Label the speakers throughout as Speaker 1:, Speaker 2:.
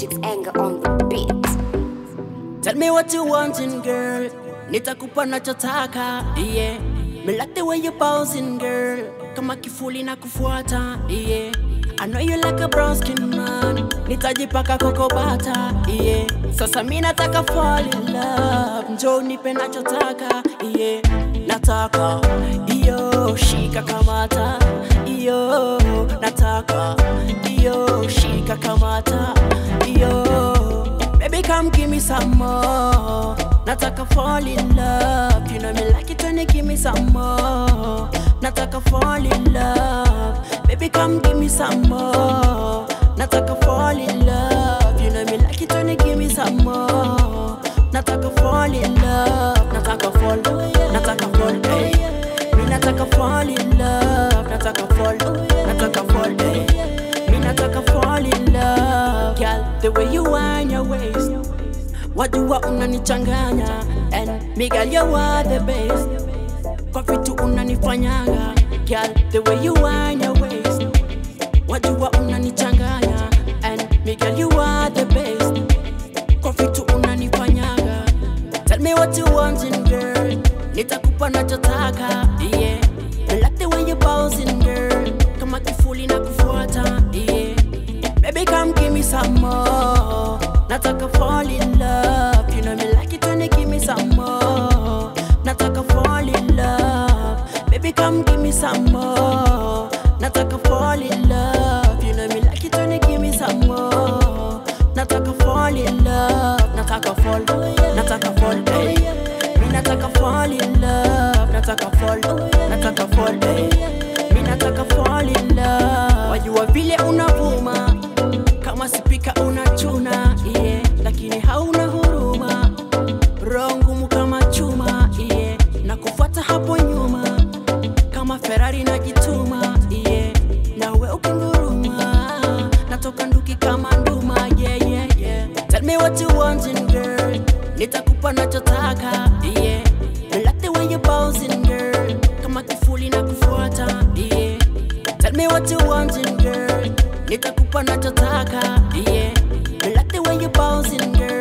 Speaker 1: Magic's anger on the beat.
Speaker 2: Tell me what you wanting, girl. Nitakupa nachotaka, yeah. Me like the way you posing, girl. Kama kifuli na kufuata, yeah. I know you like a brown skin man. Nitajipaka koko bata, yeah. Sasa mi nataka fall in love. Njoo nipe nachotaka, yeah. Nataka, iyo, shika kamata, iyo. Nataka, iyo, shika kamata, iyo. Come give me some more. Nataka fall in love. You know me like it when you give me some more. Nataka fall in love. Baby, come give me some more. Nataka fall in love. You know me like it when you give me some more. Nataka fall in love. Nataka fall. Nataka fall. Hey. Me nataka fall in love. Nataka fall. Nataka fall. Hey. Me nataka fall in love. Girl, the way you wind your waist. Wajua unanichanganya And me girl you are the best. Kwa vitu unanifanyanga Girl, the way you wind your waist. Wajua unanichanganya And me girl you are the best. Kwa vitu unanifanyanga Tell me what you want in girl. Nitakupa nachotaka yeah. I like the way you bouncing girl. Kama kifuli na kufuata yeah. Baby come give me some more. Nataka fall in love me some more Nataka fall in love You know me like it when you give me some more Nataka fall in love Nataka fall Nataka fall hey. Me nataka fall in love Nataka fall Nataka fall hey. Me nataka fall in love Wajua vile unavuma kama sipika unachuna natoka nduki kama nduma yeah, yeah, yeah. Tell me what you wanting girl nitakupa nachotaka yeah. I like the way you bouncing girl kama kifuli na kufuata yeah. Tell me what you wanting girl Nitakupa nachotaka yeah I like the way you bouncing girl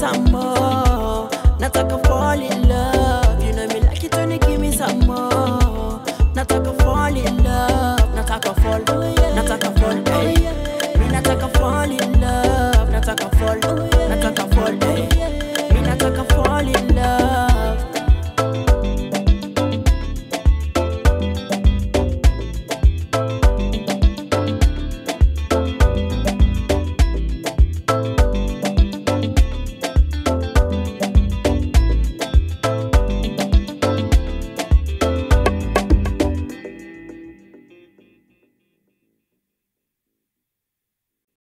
Speaker 2: come give me some more Nataka fall in love You know me like it when you give me some more Nataka fall in love Nataka fall Nataka fall